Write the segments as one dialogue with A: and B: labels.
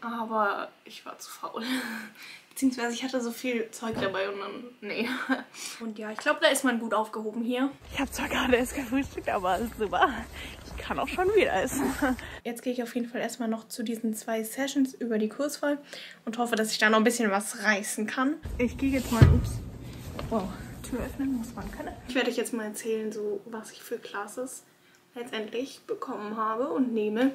A: aber ich war zu faul. Beziehungsweise ich hatte so viel Zeug dabei und dann, nee. Und ja, ich glaube, da ist man gut aufgehoben hier. Ich habe zwar gerade erst gefrühstückt, aber super. Ich kann auch schon wieder essen. Jetzt gehe ich auf jeden Fall erstmal noch zu diesen zwei Sessions über die Kurswahl und hoffe, dass ich da noch ein bisschen was reißen kann. Ich gehe jetzt mal, ups, wow, Tür öffnen muss man können. Ich werde euch jetzt mal erzählen, so was ich für Classes letztendlich bekommen habe und nehme.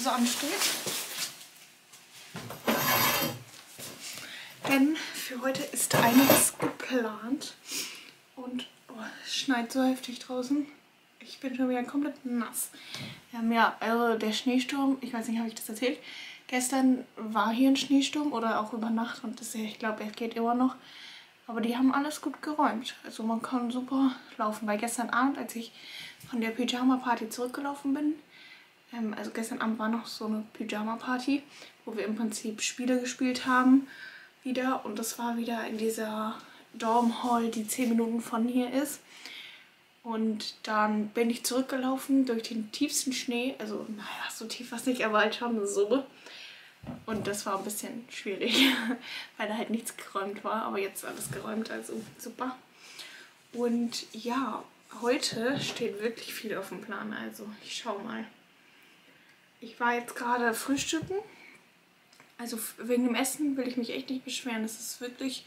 A: So ansteht. Denn für heute ist einiges geplant. Und oh, es schneit so heftig draußen. Ich bin schon wieder komplett nass. Ähm, ja, also der Schneesturm, ich weiß nicht, habe ich das erzählt? Gestern war hier ein Schneesturm oder auch über Nacht und das, ich glaube, es geht immer noch. Aber die haben alles gut geräumt. Also man kann super laufen. Weil gestern Abend, als ich von der Pyjama-Party zurückgelaufen bin, ähm, also gestern Abend war noch so eine Pyjama-Party, wo wir im Prinzip Spiele gespielt haben wieder. Und das war wieder in dieser Dorm Hall, die 10 Minuten von hier ist. Und dann bin ich zurückgelaufen durch den tiefsten Schnee. Also, naja, so tief war es nicht, aber halt schon so. Und das war ein bisschen schwierig, weil da halt nichts geräumt war. Aber jetzt alles geräumt, also super. Und ja, heute steht wirklich viel auf dem Plan. Also ich schau mal. Ich war jetzt gerade frühstücken. Also wegen dem Essen will ich mich echt nicht beschweren. Es ist wirklich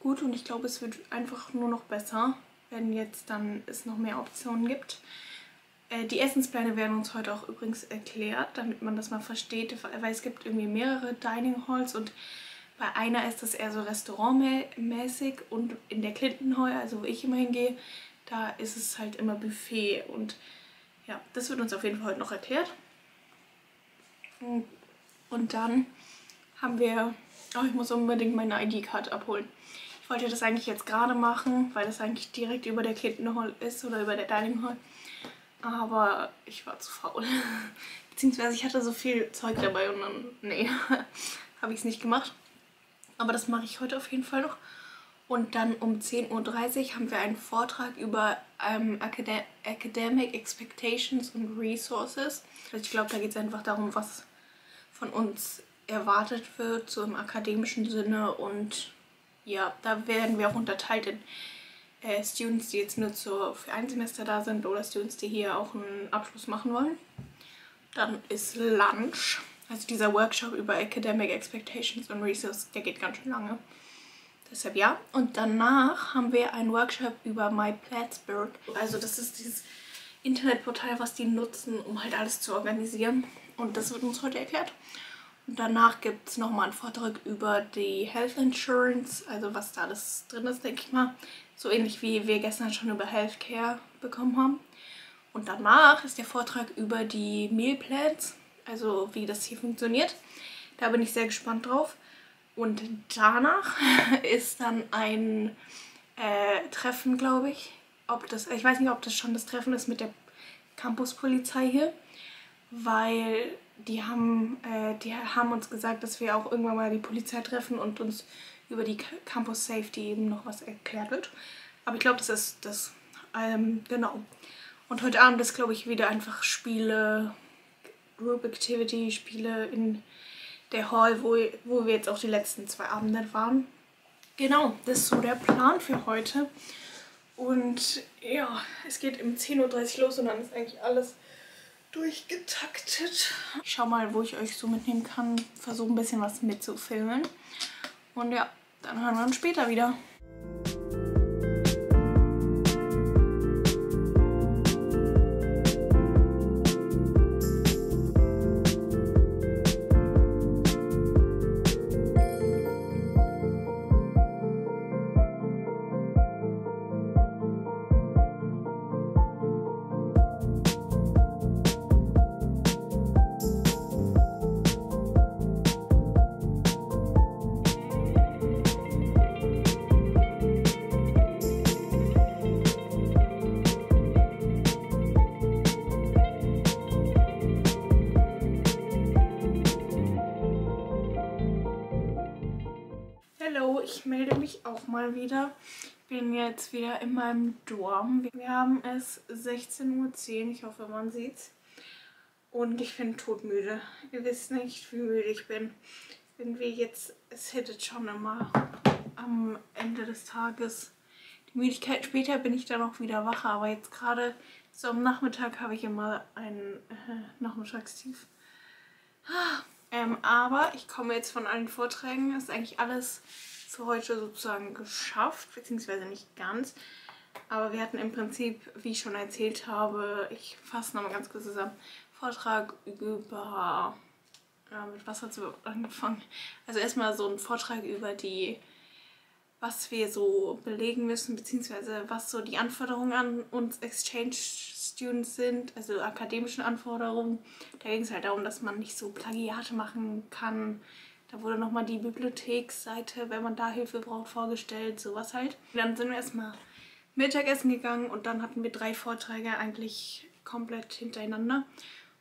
A: gut und ich glaube, es wird einfach nur noch besser, wenn jetzt dann es noch mehr Optionen gibt. Äh, die Essenspläne werden uns heute auch übrigens erklärt, damit man das mal versteht, weil es gibt irgendwie mehrere Dining Halls und bei einer ist das eher so restaurantmäßig und in der Clinton Hall, also wo ich immer hingehe, da ist es halt immer Buffet und ja, das wird uns auf jeden Fall heute noch erklärt. Und dann haben wir, oh, ich muss unbedingt meine ID-Card abholen. Ich wollte das eigentlich jetzt gerade machen, weil das eigentlich direkt über der Clinton Hall ist oder über der Dining Hall aber ich war zu faul. Beziehungsweise ich hatte so viel Zeug dabei und dann, nee, habe ich es nicht gemacht. Aber das mache ich heute auf jeden Fall noch. Und dann um 10.30 Uhr haben wir einen Vortrag über ähm, Acad Academic Expectations und Resources. Also ich glaube, da geht es einfach darum, was von uns erwartet wird, so im akademischen Sinne. Und ja, da werden wir auch unterteilt in äh, Students, die jetzt nur zu, für ein Semester da sind oder Students, die hier auch einen Abschluss machen wollen. Dann ist Lunch, also dieser Workshop über Academic Expectations und Resources, der geht ganz schön lange. Deshalb ja. Und danach haben wir einen Workshop über My Plattsburgh. Also das ist dieses Internetportal, was die nutzen, um halt alles zu organisieren. Und das wird uns heute erklärt. Und danach gibt es nochmal einen Vortrag über die Health Insurance, also was da alles drin ist, denke ich mal. So ähnlich wie wir gestern schon über Healthcare bekommen haben. Und danach ist der Vortrag über die Meal Plans, also wie das hier funktioniert. Da bin ich sehr gespannt drauf. Und danach ist dann ein äh, Treffen, glaube ich. Ob das, ich weiß nicht, ob das schon das Treffen ist mit der Campuspolizei hier, weil die haben, äh, die haben uns gesagt, dass wir auch irgendwann mal die Polizei treffen und uns über die Campus Safety eben noch was erklärt wird. Aber ich glaube, das ist das. Ähm, genau. Und heute Abend ist, glaube ich, wieder einfach Spiele, Group Activity, Spiele in der Hall, wo, wo wir jetzt auch die letzten zwei Abende waren. Genau, das ist so der Plan für heute. Und ja, es geht um 10.30 Uhr los und dann ist eigentlich alles durchgetaktet. Ich schau mal, wo ich euch so mitnehmen kann. Versuche ein bisschen was mitzufilmen. Und ja, dann hören wir uns später wieder. Mal wieder. Bin jetzt wieder in meinem Dorm. Wir haben es 16.10 Uhr, ich hoffe man sieht's. Und ich bin todmüde. Ihr wisst nicht, wie müde ich bin. Irgendwie jetzt, es hittet schon immer am Ende des Tages die Müdigkeit. Später bin ich dann auch wieder wacher, aber jetzt gerade so am Nachmittag habe ich immer ein äh, Nachmittagstief. Ah. Ähm, aber ich komme jetzt von allen Vorträgen. Ist eigentlich alles für heute sozusagen geschafft, beziehungsweise nicht ganz. Aber wir hatten im Prinzip, wie ich schon erzählt habe, ich fasse nochmal ganz kurz zusammen, Vortrag über, ja, mit was hat es überhaupt angefangen? Also erstmal so ein Vortrag über die, was wir so belegen müssen, beziehungsweise was so die Anforderungen an uns Exchange Students sind, also akademischen Anforderungen. Da ging es halt darum, dass man nicht so Plagiate machen kann. Wurde nochmal die Bibliotheksseite, wenn man da Hilfe braucht, vorgestellt, sowas halt. Dann sind wir erstmal Mittagessen gegangen und dann hatten wir drei Vorträge eigentlich komplett hintereinander.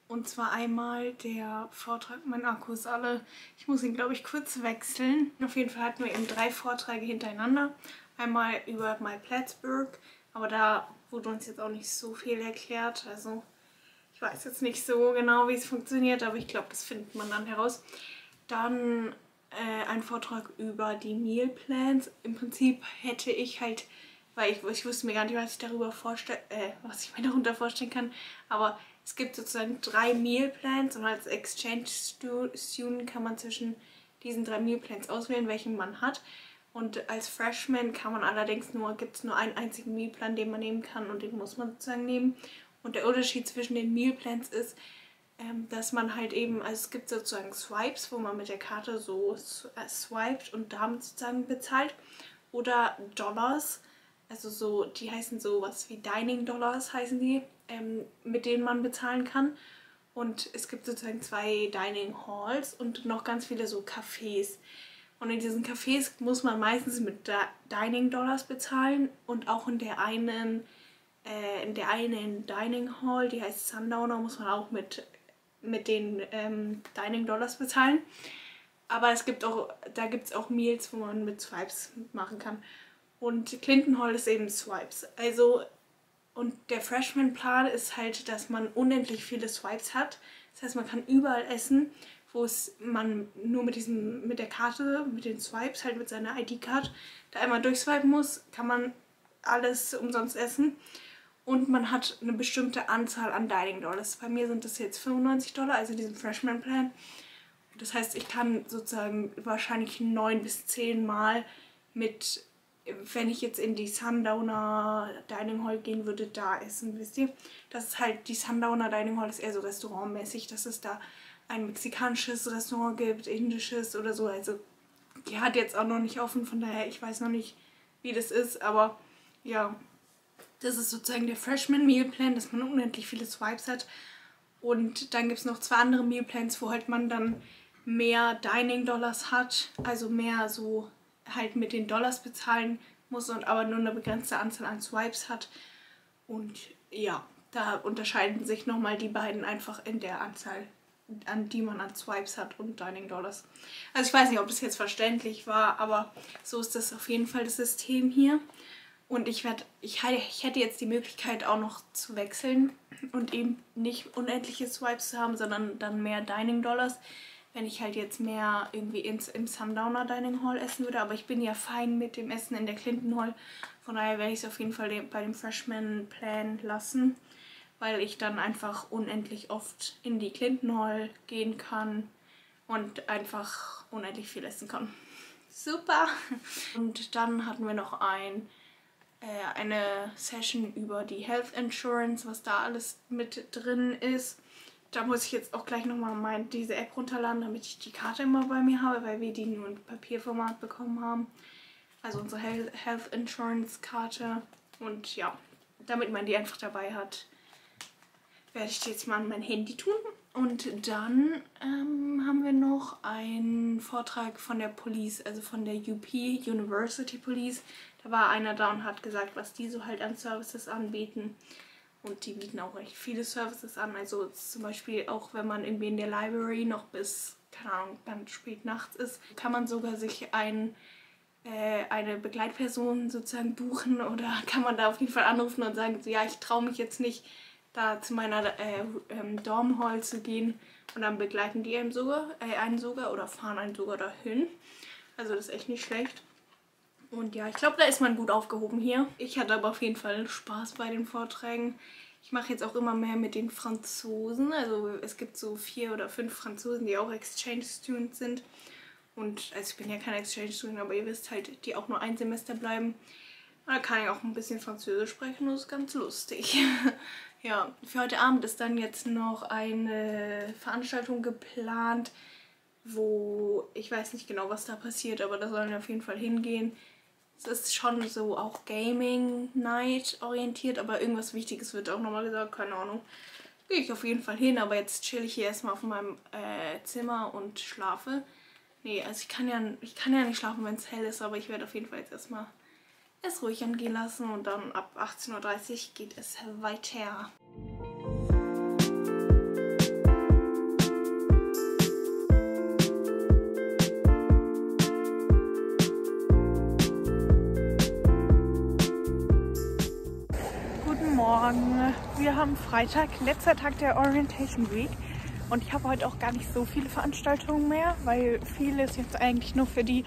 A: Und zwar einmal der Vortrag, mein Akku ist alle, ich muss ihn glaube ich kurz wechseln. Auf jeden Fall hatten wir eben drei Vorträge hintereinander. Einmal über My Plattsburgh, aber da wurde uns jetzt auch nicht so viel erklärt. Also ich weiß jetzt nicht so genau, wie es funktioniert, aber ich glaube, das findet man dann heraus. Dann äh, ein Vortrag über die Meal Plans. Im Prinzip hätte ich halt, weil ich, ich wusste mir gar nicht, was ich darüber vorstelle, äh, was ich mir darunter vorstellen kann, aber es gibt sozusagen drei Meal Plans und als Exchange Student kann man zwischen diesen drei Meal Plans auswählen, welchen man hat. Und als Freshman kann man allerdings nur, gibt es nur einen einzigen Mealplan, den man nehmen kann und den muss man sozusagen nehmen. Und der Unterschied zwischen den Mealplans ist, ähm, dass man halt eben, also es gibt sozusagen Swipes, wo man mit der Karte so äh, swiped und damit sozusagen bezahlt. Oder Dollars, also so, die heißen so was wie Dining Dollars heißen die, ähm, mit denen man bezahlen kann. Und es gibt sozusagen zwei Dining Halls und noch ganz viele so Cafés. Und in diesen Cafés muss man meistens mit Dining Dollars bezahlen und auch in der einen äh, in der einen Dining Hall, die heißt Sundowner, muss man auch mit, mit den ähm, Dining Dollars bezahlen. Aber es gibt auch, da gibt es auch Meals, wo man mit Swipes machen kann. Und Clinton Hall ist eben Swipes. Also, und der Freshman-Plan ist halt, dass man unendlich viele Swipes hat. Das heißt, man kann überall essen wo es man nur mit diesem, mit der Karte, mit den Swipes, halt mit seiner ID-Card, da einmal durchswipen muss, kann man alles umsonst essen. Und man hat eine bestimmte Anzahl an Dining Dollars. Bei mir sind das jetzt 95 Dollar, also diesen Freshman Plan. Das heißt, ich kann sozusagen wahrscheinlich neun bis zehn Mal mit, wenn ich jetzt in die Sundowner Dining Hall gehen würde, da essen, wisst ihr? Das ist halt, die Sundowner Dining Hall ist eher so restaurantmäßig, dass es da ein mexikanisches Restaurant gibt, indisches oder so. Also die hat jetzt auch noch nicht offen, von daher ich weiß noch nicht, wie das ist, aber ja, das ist sozusagen der Freshman Meal Plan, dass man unendlich viele Swipes hat. Und dann gibt es noch zwei andere Meal Plans, wo halt man dann mehr Dining Dollars hat, also mehr so halt mit den Dollars bezahlen muss und aber nur eine begrenzte Anzahl an Swipes hat. Und ja, da unterscheiden sich nochmal die beiden einfach in der Anzahl an die man an Swipes hat und Dining Dollars. Also ich weiß nicht, ob das jetzt verständlich war, aber so ist das auf jeden Fall das System hier. Und ich werde, ich, ich hätte jetzt die Möglichkeit auch noch zu wechseln und eben nicht unendliche Swipes zu haben, sondern dann mehr Dining Dollars, wenn ich halt jetzt mehr irgendwie ins, im Sundowner Dining Hall essen würde. Aber ich bin ja fein mit dem Essen in der Clinton Hall, von daher werde ich es auf jeden Fall bei dem Freshman Plan lassen weil ich dann einfach unendlich oft in die Clinton Hall gehen kann und einfach unendlich viel essen kann. Super! Und dann hatten wir noch ein, eine Session über die Health Insurance, was da alles mit drin ist. Da muss ich jetzt auch gleich nochmal diese App runterladen, damit ich die Karte immer bei mir habe, weil wir die nur in Papierformat bekommen haben. Also unsere Health Insurance Karte. Und ja, damit man die einfach dabei hat, werde ich jetzt mal an mein Handy tun. Und dann ähm, haben wir noch einen Vortrag von der Police, also von der UP, University Police. Da war einer da und hat gesagt, was die so halt an Services anbieten. Und die bieten auch recht viele Services an. Also zum Beispiel auch wenn man irgendwie in der Library noch bis, keine Ahnung, ganz spät nachts ist, kann man sogar sich ein äh, eine Begleitperson sozusagen buchen oder kann man da auf jeden Fall anrufen und sagen, so, ja, ich traue mich jetzt nicht, da zu meiner äh, ähm, Dorm Hall zu gehen und dann begleiten die einen sogar, äh, einen sogar oder fahren einen sogar dahin. Also das ist echt nicht schlecht. Und ja, ich glaube, da ist man gut aufgehoben hier. Ich hatte aber auf jeden Fall Spaß bei den Vorträgen. Ich mache jetzt auch immer mehr mit den Franzosen. Also es gibt so vier oder fünf Franzosen, die auch Exchange Students sind. Und also ich bin ja kein Exchange Student, aber ihr wisst halt, die auch nur ein Semester bleiben. Da kann ich auch ein bisschen Französisch sprechen, das ist ganz lustig. ja, für heute Abend ist dann jetzt noch eine Veranstaltung geplant, wo ich weiß nicht genau, was da passiert, aber da sollen wir auf jeden Fall hingehen. Es ist schon so auch Gaming Night orientiert, aber irgendwas Wichtiges wird auch nochmal gesagt, keine Ahnung. Gehe ich auf jeden Fall hin, aber jetzt chill ich hier erstmal auf meinem äh, Zimmer und schlafe. Nee, also ich kann ja, ich kann ja nicht schlafen, wenn es hell ist, aber ich werde auf jeden Fall jetzt erstmal es ruhig angehen lassen und dann ab 18.30 Uhr geht es weiter. Guten Morgen. Wir haben Freitag, letzter Tag der Orientation Week. Und ich habe heute auch gar nicht so viele Veranstaltungen mehr, weil vieles jetzt eigentlich nur für die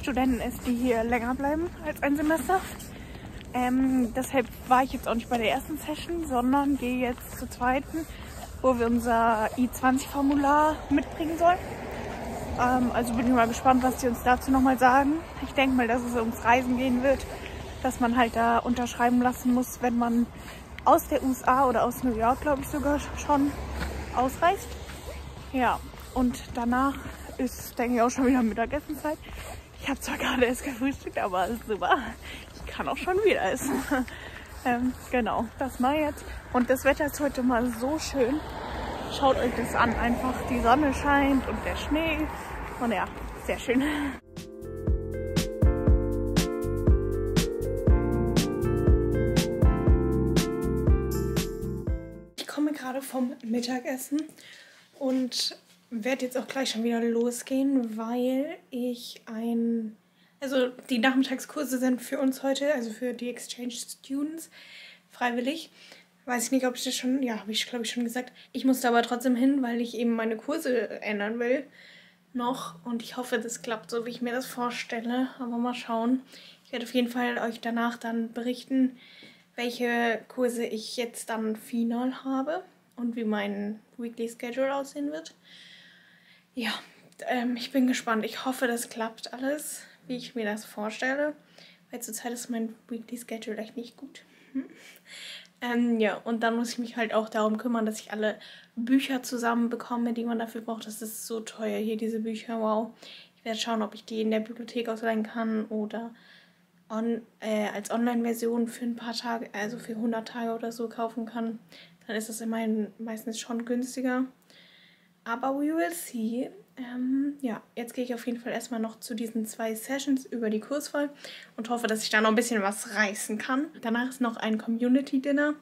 A: Studenten ist, die hier länger bleiben als ein Semester. Ähm, deshalb war ich jetzt auch nicht bei der ersten Session, sondern gehe jetzt zur zweiten, wo wir unser I20-Formular mitbringen sollen. Ähm, also bin ich mal gespannt, was die uns dazu nochmal sagen. Ich denke mal, dass es ums Reisen gehen wird, dass man halt da unterschreiben lassen muss, wenn man aus der USA oder aus New York, glaube ich sogar schon ausreißt. Ja, und danach ist, denke ich, auch schon wieder Mittagessenzeit. Ich habe zwar gerade erst gefrühstückt, aber super. Ich kann auch schon wieder essen. ähm, genau, das mal jetzt. Und das Wetter ist heute mal so schön. Schaut euch das an. Einfach die Sonne scheint und der Schnee. Und ja, sehr schön. gerade vom Mittagessen und werde jetzt auch gleich schon wieder losgehen, weil ich ein... Also die Nachmittagskurse sind für uns heute, also für die Exchange Students, freiwillig. Weiß ich nicht, ob ich das schon... Ja, habe ich glaube ich schon gesagt. Ich musste aber trotzdem hin, weil ich eben meine Kurse ändern will. Noch. Und ich hoffe, das klappt so, wie ich mir das vorstelle. Aber mal schauen. Ich werde auf jeden Fall euch danach dann berichten, welche Kurse ich jetzt dann final habe und wie mein Weekly Schedule aussehen wird. Ja, ähm, ich bin gespannt. Ich hoffe, das klappt alles, wie ich mir das vorstelle. Weil zurzeit ist mein Weekly Schedule echt nicht gut. Hm. Ähm, ja, und dann muss ich mich halt auch darum kümmern, dass ich alle Bücher zusammen bekomme, die man dafür braucht. Das ist so teuer hier, diese Bücher. Wow. Ich werde schauen, ob ich die in der Bibliothek ausleihen kann oder on, äh, als Online-Version für ein paar Tage, also für 100 Tage oder so kaufen kann dann ist es immerhin meistens schon günstiger. Aber we will see. Ähm, ja, jetzt gehe ich auf jeden Fall erstmal noch zu diesen zwei Sessions über die Kurswahl und hoffe, dass ich da noch ein bisschen was reißen kann. Danach ist noch ein Community Dinner.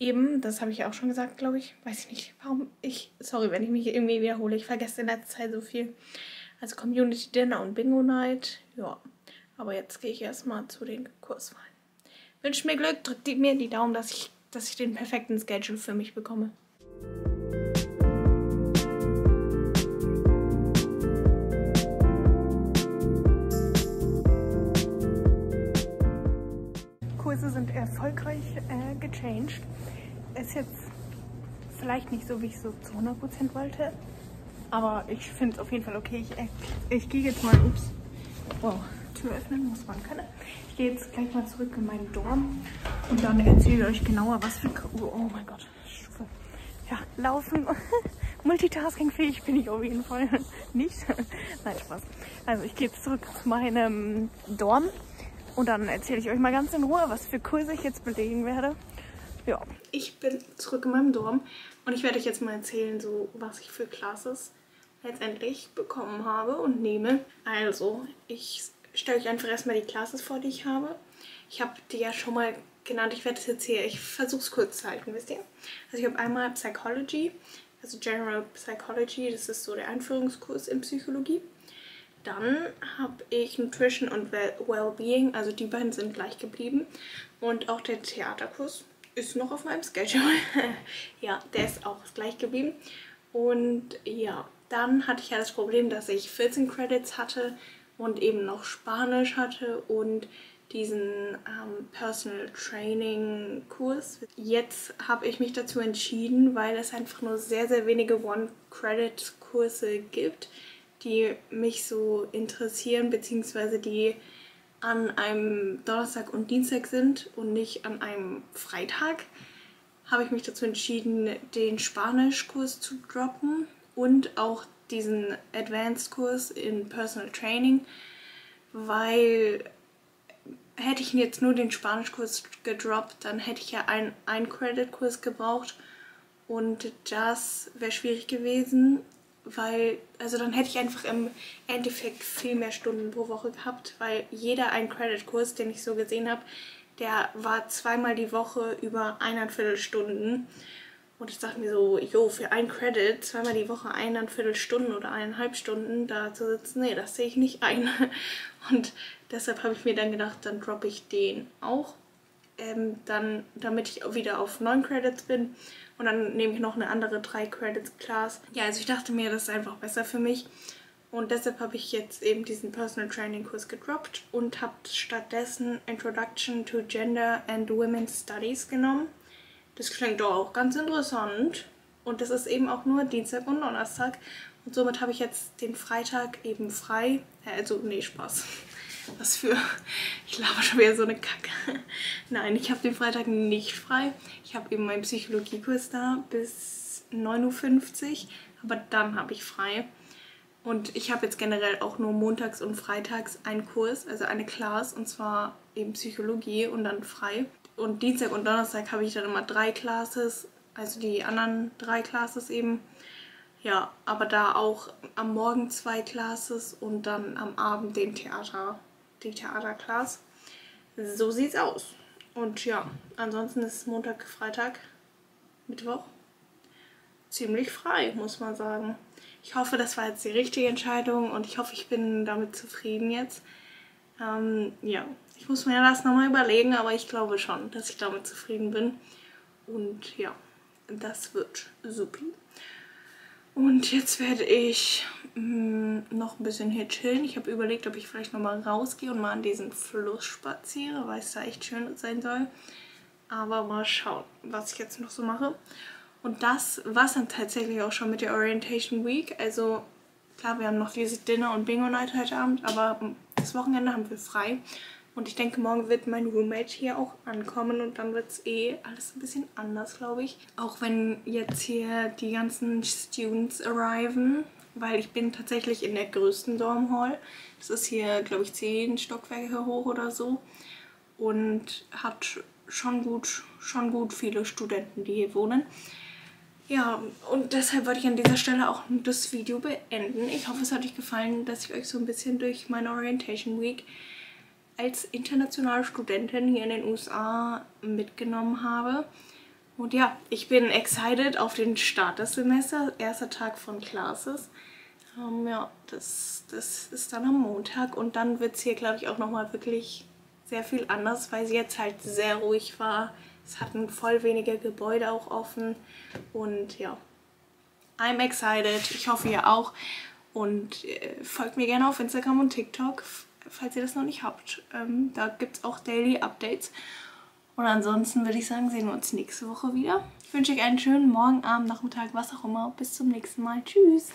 A: Eben, das habe ich ja auch schon gesagt, glaube ich. Weiß ich nicht, warum ich. Sorry, wenn ich mich irgendwie wiederhole. Ich vergesse in letzter Zeit so viel. Also Community Dinner und Bingo Night. Ja, aber jetzt gehe ich erstmal zu den Kurswahlen. Wünscht mir Glück, drückt mir die Daumen, dass ich dass ich den perfekten Schedule für mich bekomme. Kurse sind erfolgreich äh, gechanged. Ist jetzt vielleicht nicht so, wie ich so zu 100% wollte, aber ich finde es auf jeden Fall okay. Ich, äh, ich gehe jetzt mal, ups, wow, Tür öffnen muss man können. Ich gehe jetzt gleich mal zurück in meinen Dorm und dann erzähle ich euch genauer, was für... Oh, oh mein Gott, Stufe. Ja, laufen. Multitasking-fähig bin ich auf jeden Fall nicht. Nein, Spaß. Also ich gehe jetzt zurück zu meinem Dorm und dann erzähle ich euch mal ganz in Ruhe, was für Kurse ich jetzt belegen werde. Ja. Ich bin zurück in meinem Dorm und ich werde euch jetzt mal erzählen, so was ich für Classes letztendlich bekommen habe und nehme. Also, ich stelle euch einfach erstmal die Classes vor, die ich habe. Ich habe die ja schon mal genannt. Ich werde es jetzt hier, ich versuche es kurz zu halten, wisst ihr? Also ich habe einmal Psychology, also General Psychology, das ist so der Einführungskurs in Psychologie. Dann habe ich Nutrition und Wellbeing, also die beiden sind gleich geblieben. Und auch der Theaterkurs ist noch auf meinem Schedule. ja, der ist auch gleich geblieben. Und ja, dann hatte ich ja das Problem, dass ich 14 Credits hatte und eben noch Spanisch hatte und diesen ähm, Personal Training Kurs. Jetzt habe ich mich dazu entschieden, weil es einfach nur sehr, sehr wenige One-Credit-Kurse gibt, die mich so interessieren, beziehungsweise die an einem Donnerstag und Dienstag sind und nicht an einem Freitag, habe ich mich dazu entschieden, den Spanischkurs zu droppen und auch diesen Advanced-Kurs in Personal Training, weil hätte ich jetzt nur den Spanischkurs gedroppt, dann hätte ich ja einen Ein-Credit-Kurs gebraucht und das wäre schwierig gewesen, weil, also dann hätte ich einfach im Endeffekt viel mehr Stunden pro Woche gehabt, weil jeder Ein-Credit-Kurs, den ich so gesehen habe, der war zweimal die Woche über eineinviertel Stunden. Und ich dachte mir so, jo, für ein Credit zweimal die Woche eineinviertel Stunden oder eineinhalb Stunden da zu sitzen, nee, das sehe ich nicht ein. Und deshalb habe ich mir dann gedacht, dann droppe ich den auch. Ähm, dann, damit ich wieder auf 9 Credits bin. Und dann nehme ich noch eine andere 3 Credits Class. Ja, also ich dachte mir, das ist einfach besser für mich. Und deshalb habe ich jetzt eben diesen Personal Training Kurs gedroppt und habe stattdessen Introduction to Gender and Women's Studies genommen. Das klingt doch auch ganz interessant. Und das ist eben auch nur Dienstag und Donnerstag. Und somit habe ich jetzt den Freitag eben frei. Also, nee, Spaß. Was für... Ich laber schon wieder so eine Kacke. Nein, ich habe den Freitag nicht frei. Ich habe eben meinen Psychologiekurs da bis 9.50 Uhr. Aber dann habe ich frei. Und ich habe jetzt generell auch nur montags und freitags einen Kurs, also eine Class, und zwar eben Psychologie und dann frei und Dienstag und Donnerstag habe ich dann immer drei Classes, also die anderen drei Classes eben. Ja, aber da auch am Morgen zwei Classes und dann am Abend den Theater, die Theaterclass. So sieht's aus. Und ja, ansonsten ist Montag, Freitag, Mittwoch ziemlich frei, muss man sagen. Ich hoffe, das war jetzt die richtige Entscheidung und ich hoffe, ich bin damit zufrieden jetzt. Ähm, ja, ich muss mir das nochmal überlegen, aber ich glaube schon, dass ich damit zufrieden bin. Und ja, das wird supi. Und jetzt werde ich mh, mm, noch ein bisschen hier chillen. Ich habe überlegt, ob ich vielleicht nochmal rausgehe und mal an diesen Fluss spaziere, weil es da echt schön sein soll. Aber mal schauen, was ich jetzt noch so mache. Und das war es dann tatsächlich auch schon mit der Orientation Week. Also klar, wir haben noch diese Dinner- und Bingo-Night heute Abend, aber das Wochenende haben wir frei. Und ich denke, morgen wird mein Roommate hier auch ankommen und dann wird es eh alles ein bisschen anders, glaube ich. Auch wenn jetzt hier die ganzen Students arriven, weil ich bin tatsächlich in der größten Dorm Hall. Das ist hier, glaube ich, zehn Stockwerke hoch oder so und hat schon gut, schon gut viele Studenten, die hier wohnen. Ja, und deshalb wollte ich an dieser Stelle auch das Video beenden. Ich hoffe, es hat euch gefallen, dass ich euch so ein bisschen durch meine Orientation Week als internationale Studentin hier in den USA mitgenommen habe. Und ja, ich bin excited auf den Start des Semesters, erster Tag von Classes. Ähm, ja, das, das ist dann am Montag und dann wird es hier, glaube ich, auch nochmal wirklich sehr viel anders, weil sie jetzt halt sehr ruhig war. Es hatten voll wenige Gebäude auch offen und ja, I'm excited. Ich hoffe ihr auch und äh, folgt mir gerne auf Instagram und TikTok falls ihr das noch nicht habt. Ähm, da gibt es auch Daily Updates. Und ansonsten würde ich sagen, sehen wir uns nächste Woche wieder. Ich wünsche euch einen schönen Morgen, Abend, Nachmittag, was auch immer. Bis zum nächsten Mal. Tschüss!